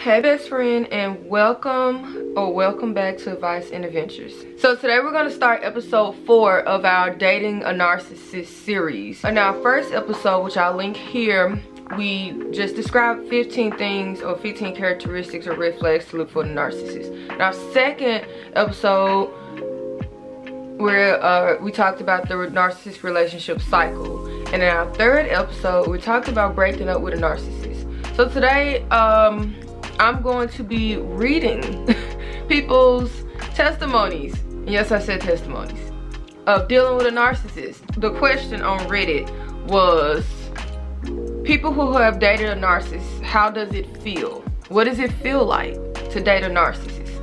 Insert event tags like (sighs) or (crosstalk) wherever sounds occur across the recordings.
Hey best friend and welcome or welcome back to Advice and Adventures. So today we're going to start episode 4 of our Dating a Narcissist series. In our first episode, which I'll link here, we just described 15 things or 15 characteristics or red flags to look for the narcissist. In our second episode, where uh, we talked about the narcissist relationship cycle. And in our third episode, we talked about breaking up with a narcissist. So today, um, I'm going to be reading (laughs) people's testimonies. Yes, I said testimonies of dealing with a narcissist. The question on Reddit was, people who have dated a narcissist, how does it feel? What does it feel like to date a narcissist?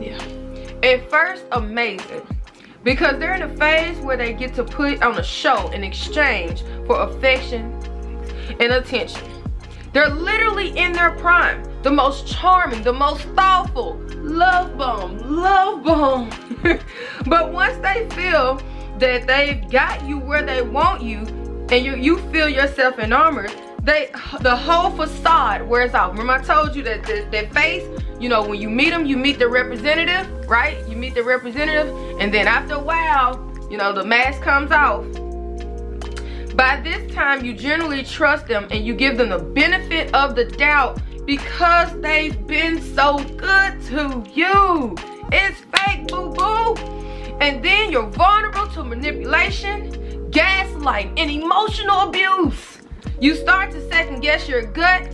(sighs) yeah. At first, amazing. Because they're in a phase where they get to put on a show in exchange for affection and attention. They're literally in their prime. The most charming, the most thoughtful. Love bomb, love bomb. (laughs) but once they feel that they've got you where they want you and you, you feel yourself enamored, they the whole facade wears off. Remember I told you that the, that face, you know, when you meet them, you meet the representative, right? You meet the representative, and then after a while, you know, the mask comes off. By this time, you generally trust them and you give them the benefit of the doubt because they've been so good to you. It's fake, boo-boo. And then you're vulnerable to manipulation, gaslight, and emotional abuse. You start to second guess your gut,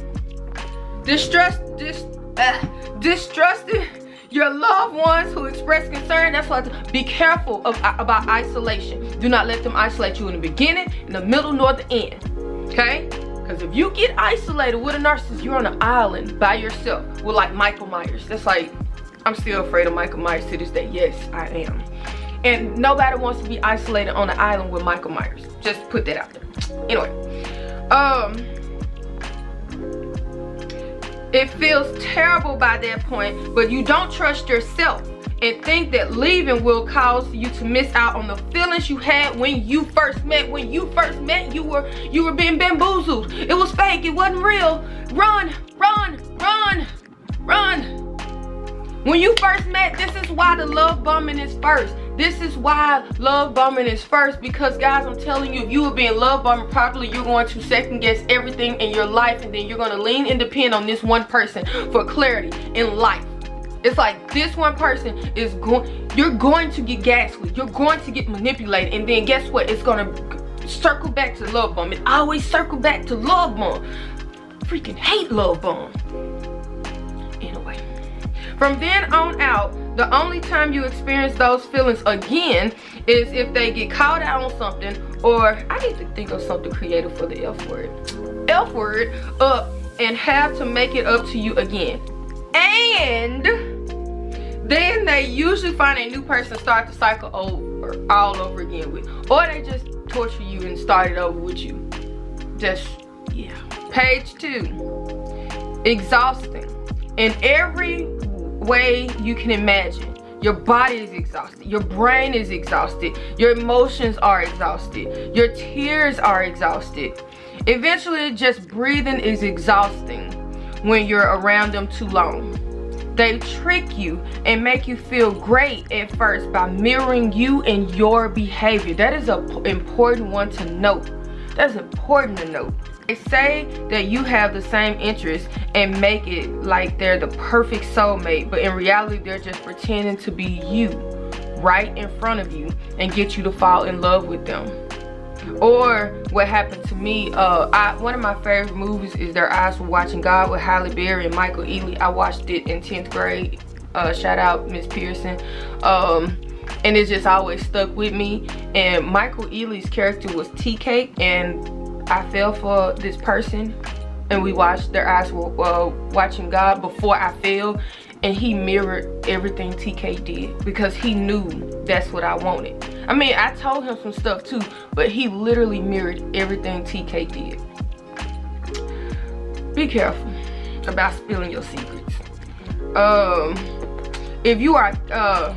distrust, dis, uh, distrusting your loved ones who express concern. That's why be careful of, uh, about isolation. Do not let them isolate you in the beginning, in the middle, nor the end. Okay? Because if you get isolated with a narcissist, you're on an island by yourself with like Michael Myers. That's like, I'm still afraid of Michael Myers to this day. Yes, I am. And nobody wants to be isolated on an island with Michael Myers. Just put that out there. Anyway um it feels terrible by that point but you don't trust yourself and think that leaving will cause you to miss out on the feelings you had when you first met. When you first met you were you were being bamboozled. It was fake. It wasn't real. Run run run run when you first met this is why the love bombing is first this is why love bombing is first because guys, I'm telling you, if you are being love bombed properly, you're going to second guess everything in your life and then you're going to lean and depend on this one person for clarity in life. It's like this one person is going, you're going to get gaslit. You're going to get manipulated. And then guess what? It's going to circle back to love bomb. It always circle back to love bomb. Freaking hate love bomb. From then on out, the only time you experience those feelings again is if they get called out on something or I need to think of something creative for the F word. F word up and have to make it up to you again. And then they usually find a new person start the cycle over all over again with or they just torture you and start it over with you. Just yeah. Page two. Exhausting. In every way you can imagine. Your body is exhausted. Your brain is exhausted. Your emotions are exhausted. Your tears are exhausted. Eventually, just breathing is exhausting when you're around them too long. They trick you and make you feel great at first by mirroring you and your behavior. That is an important one to note. That's important to note. Say that you have the same interests and make it like they're the perfect soulmate, but in reality, they're just pretending to be you right in front of you and get you to fall in love with them. Or what happened to me, uh, I, one of my favorite movies is Their Eyes Were Watching God with Halle Berry and Michael Ealy. I watched it in 10th grade. Uh, shout out Miss Pearson. Um, and it just always stuck with me. And Michael Ealy's character was Tea Cake and I fell for this person and we watched their eyes were uh, watching God before I fell and he mirrored everything Tea Cake did because he knew that's what I wanted. I mean, I told him some stuff too, but he literally mirrored everything Tea Cake did. Be careful about spilling your secrets. Um, if you are, uh,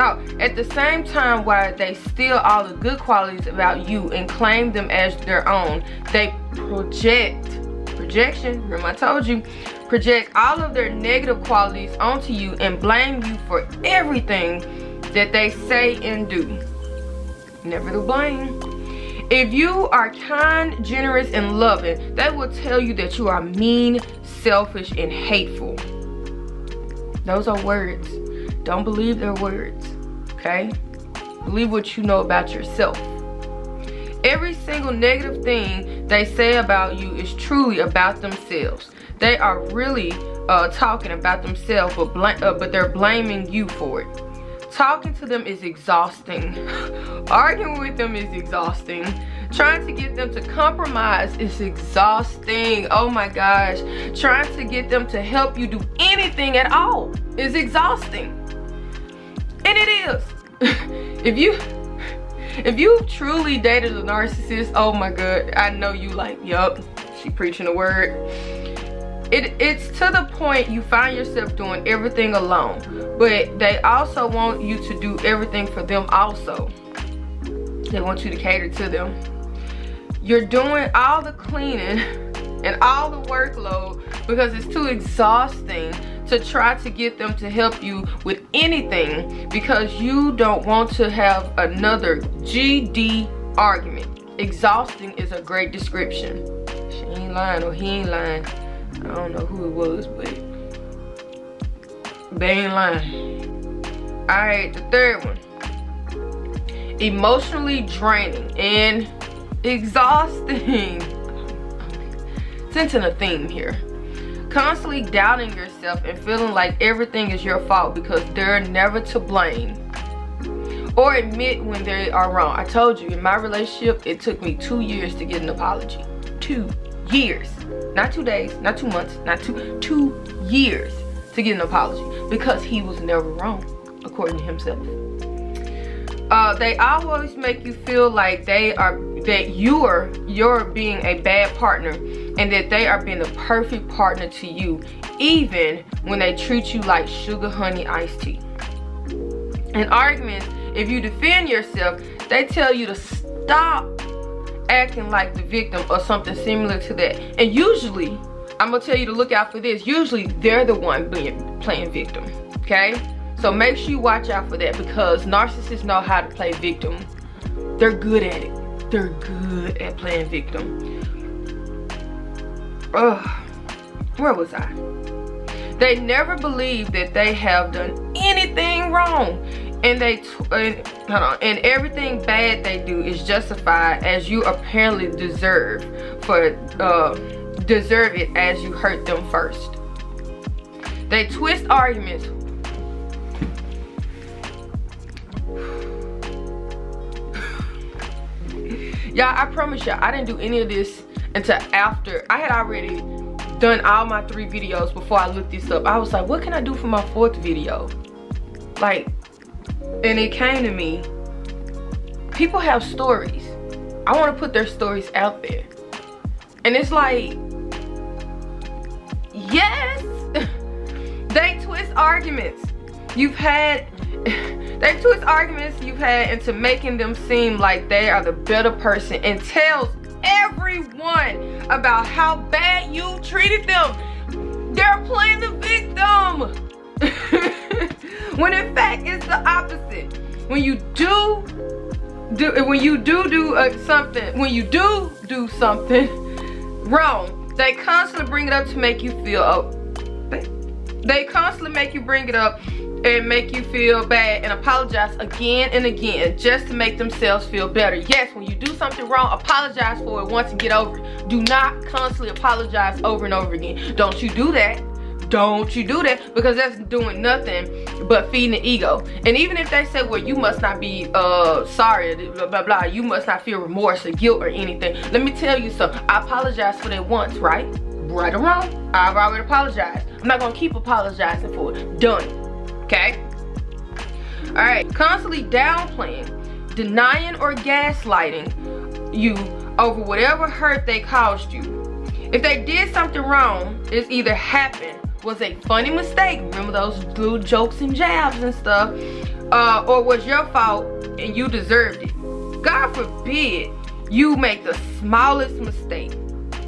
Oh, at the same time while they steal all the good qualities about you and claim them as their own, they project projection, remember I told you, project all of their negative qualities onto you and blame you for everything that they say and do. Never the blame. If you are kind, generous, and loving, they will tell you that you are mean, selfish, and hateful. Those are words. Don't believe their words, okay? Believe what you know about yourself. Every single negative thing they say about you is truly about themselves. They are really uh, talking about themselves, but, uh, but they're blaming you for it. Talking to them is exhausting. (laughs) Arguing with them is exhausting. Trying to get them to compromise is exhausting. Oh my gosh. Trying to get them to help you do anything at all is exhausting. And it is. (laughs) if you if you truly dated a narcissist, oh my god, I know you like, yup, she preaching the word. It, it's to the point you find yourself doing everything alone but they also want you to do everything for them also. They want you to cater to them. You're doing all the cleaning and all the workload because it's too exhausting to try to get them to help you with anything because you don't want to have another GD argument. Exhausting is a great description. She ain't lying or he ain't lying. I don't know who it was, but they ain't lying. Alright, the third one. Emotionally draining and (laughs) exhausting. Sensing a theme here. Constantly doubting yourself and feeling like everything is your fault because they're never to blame. Or admit when they are wrong. I told you, in my relationship, it took me two years to get an apology. Two years not two days not two months not two two years to get an apology because he was never wrong according to himself uh, they always make you feel like they are that you are you're being a bad partner and that they are being the perfect partner to you even when they treat you like sugar honey iced tea in arguments if you defend yourself they tell you to stop acting like the victim or something similar to that. And usually, I'm gonna tell you to look out for this. Usually, they're the one being playing victim. Okay? So make sure you watch out for that because narcissists know how to play victim. They're good at it. They're good at playing victim. Ugh. Where was I? They never believe that they have done anything wrong and they and, hold on and everything bad they do is justified as you apparently deserve for uh, deserve it as you hurt them first they twist arguments y'all i promise y'all i didn't do any of this until after. I had already done all my three videos before i looked this up. I was like what can i do for my fourth video? Like and it came to me people have stories. I want to put their stories out there. And it's like yes (laughs) they twist arguments. You've had (laughs) they twist arguments you've had into making them seem like they are the better person and tells everyone about how bad you treated them. They're playing the victim. (laughs) When in fact it's the opposite. When you do do when you do do uh, something when you do do something (laughs) wrong they constantly bring it up to make you feel oh, they, constantly make you bring it up and make you feel bad and apologize again and again just to make themselves feel better. Yes when you do something wrong apologize for it once and get over it. Do not constantly apologize over and over again. Don't you do that. Don't you do that because that's doing nothing but feeding the ego. And even if they say well you must not be uh sorry blah blah blah you must not feel remorse or guilt or anything. Let me tell you something. I apologize for that once right? Right or wrong? I've already apologized i'm not gonna keep apologizing for it done okay all right constantly downplaying denying or gaslighting you over whatever hurt they caused you if they did something wrong it's either happened was a funny mistake. Remember those little jokes and jabs and stuff. Uh, or was your fault and you deserved it. God forbid you make the smallest mistake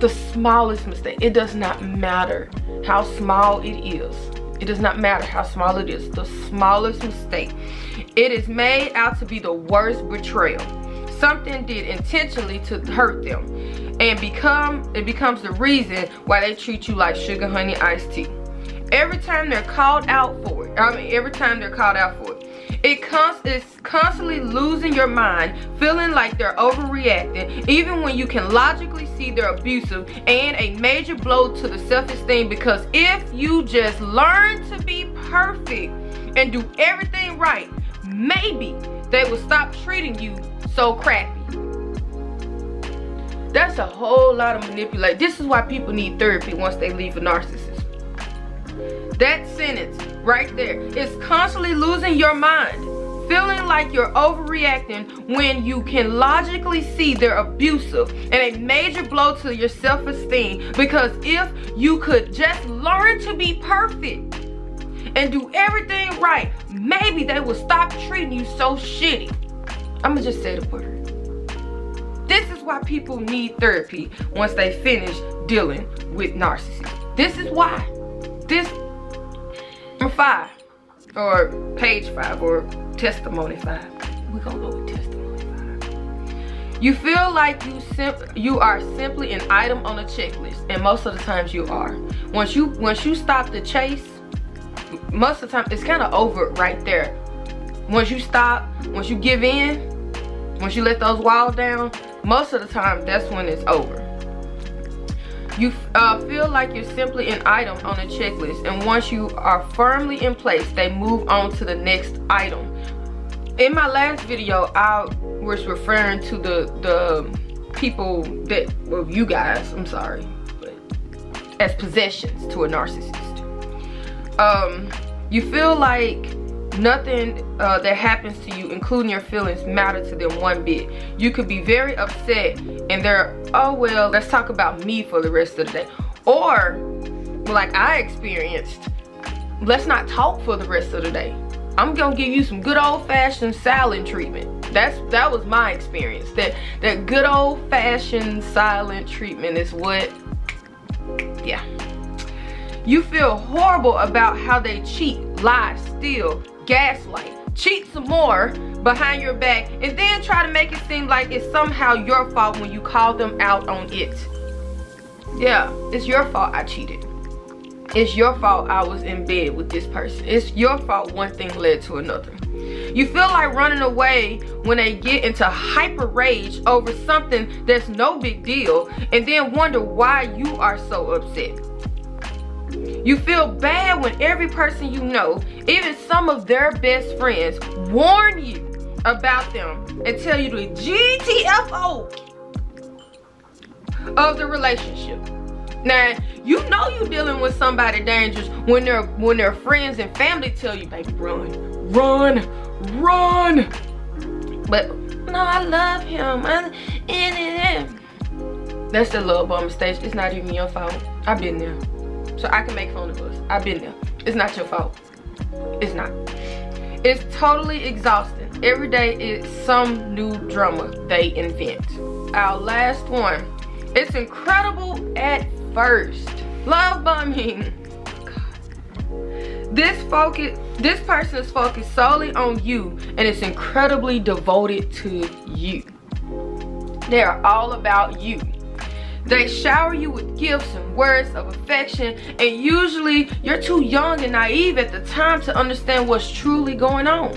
the smallest mistake. It does not matter how small it is. It does not matter how small it is. The smallest mistake. It is made out to be the worst betrayal. Something did intentionally to hurt them. And become it becomes the reason why they treat you like sugar honey iced tea. Every time they're called out for it. I mean every time they're called out for it it const is constantly losing your mind, feeling like they're overreacting, even when you can logically see they're abusive, and a major blow to the self-esteem because if you just learn to be perfect and do everything right, maybe they will stop treating you so crappy. That's a whole lot of manipulate. This is why people need therapy once they leave a narcissist. That sentence right there is constantly losing your mind. Feeling like you're overreacting when you can logically see they're abusive and a major blow to your self-esteem because if you could just learn to be perfect and do everything right, maybe they will stop treating you so shitty. I'ma just say the word. This is why people need therapy once they finish dealing with narcissists. This is why. This Number five, or page five, or testimony five. We're gonna go with testimony five. You feel like you sim you are simply an item on a checklist, and most of the times you are. Once you once you stop the chase, most of the time it's kind of over right there. Once you stop, once you give in, once you let those walls down, most of the time that's when it's over. You uh, feel like you're simply an item on a checklist and once you are firmly in place, they move on to the next item. In my last video, I was referring to the, the people that, well you guys, I'm sorry, but as possessions to a narcissist. Um, you feel like nothing uh, that happens to you including your feelings matter to them one bit. You could be very upset and they're oh well let's talk about me for the rest of the day. Or like i experienced let's not talk for the rest of the day. I'm gonna give you some good old-fashioned silent treatment. That's that was my experience. That that good old-fashioned silent treatment is what yeah. You feel horrible about how they cheat lie steal gaslight, cheat some more behind your back, and then try to make it seem like it's somehow your fault when you call them out on it. Yeah, it's your fault I cheated. It's your fault I was in bed with this person. It's your fault one thing led to another. You feel like running away when they get into hyper rage over something that's no big deal and then wonder why you are so upset. You feel bad when every person you know, even some of their best friends, warn you about them and tell you the GTFO of the relationship. Now, you know you're dealing with somebody dangerous when their when their friends and family tell you, baby, run, run, run. But no, I love him. I, That's the love bomb stage. It's not even your fault. I've been there. So I can make of us. I've been there. It's not your fault. It's not. It's totally exhausting. Every day is some new drama they invent. Our last one. It's incredible at first. Love bombing. (laughs) This focus, this person is focused solely on you and it's incredibly devoted to you. They are all about you. They shower you with gifts and words of affection and usually you're too young and naive at the time to understand what's truly going on.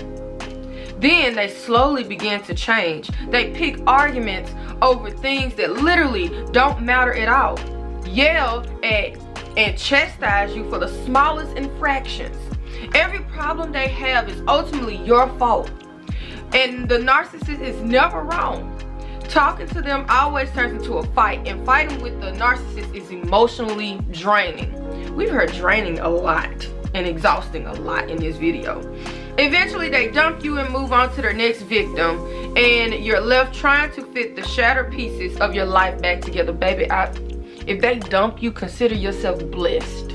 Then they slowly begin to change. They pick arguments over things that literally don't matter at all. Yell at and chastise you for the smallest infractions. Every problem they have is ultimately your fault. And the narcissist is never wrong. Talking to them always turns into a fight and fighting with the narcissist is emotionally draining. We've heard draining a lot and exhausting a lot in this video. Eventually they dump you and move on to their next victim and you're left trying to fit the shattered pieces of your life back together. Baby, I, if they dump you, consider yourself blessed.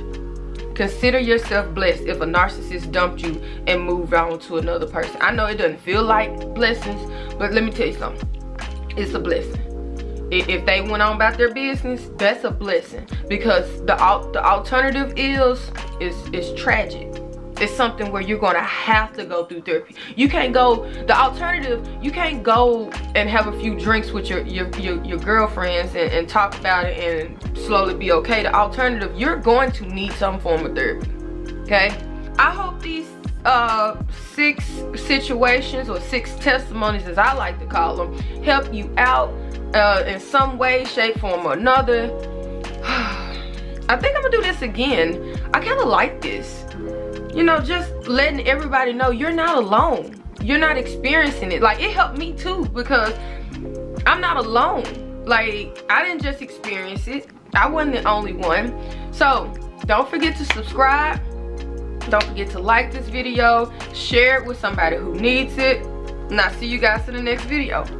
Consider yourself blessed if a narcissist dumped you and moved on to another person. I know it doesn't feel like blessings, but let me tell you something it's a blessing if they went on about their business, that's a blessing because the the alternative is is is tragic. It's something where you're gonna have to go through therapy. You can't go the alternative. You can't go and have a few drinks with your your your, your girlfriends and, and talk about it and slowly be okay. The alternative, you're going to need some form of therapy. Okay. I hope these uh six situations or six testimonies as I like to call them help you out uh, in some way, shape, form, or another. (sighs) I think I'm gonna do this again. I kind of like this. You know, just letting everybody know you're not alone. You're not experiencing it. Like, it helped me too because I'm not alone. Like, I didn't just experience it. I wasn't the only one. So, don't forget to subscribe. Don't forget to like this video. Share it with somebody who needs it. And I'll see you guys in the next video.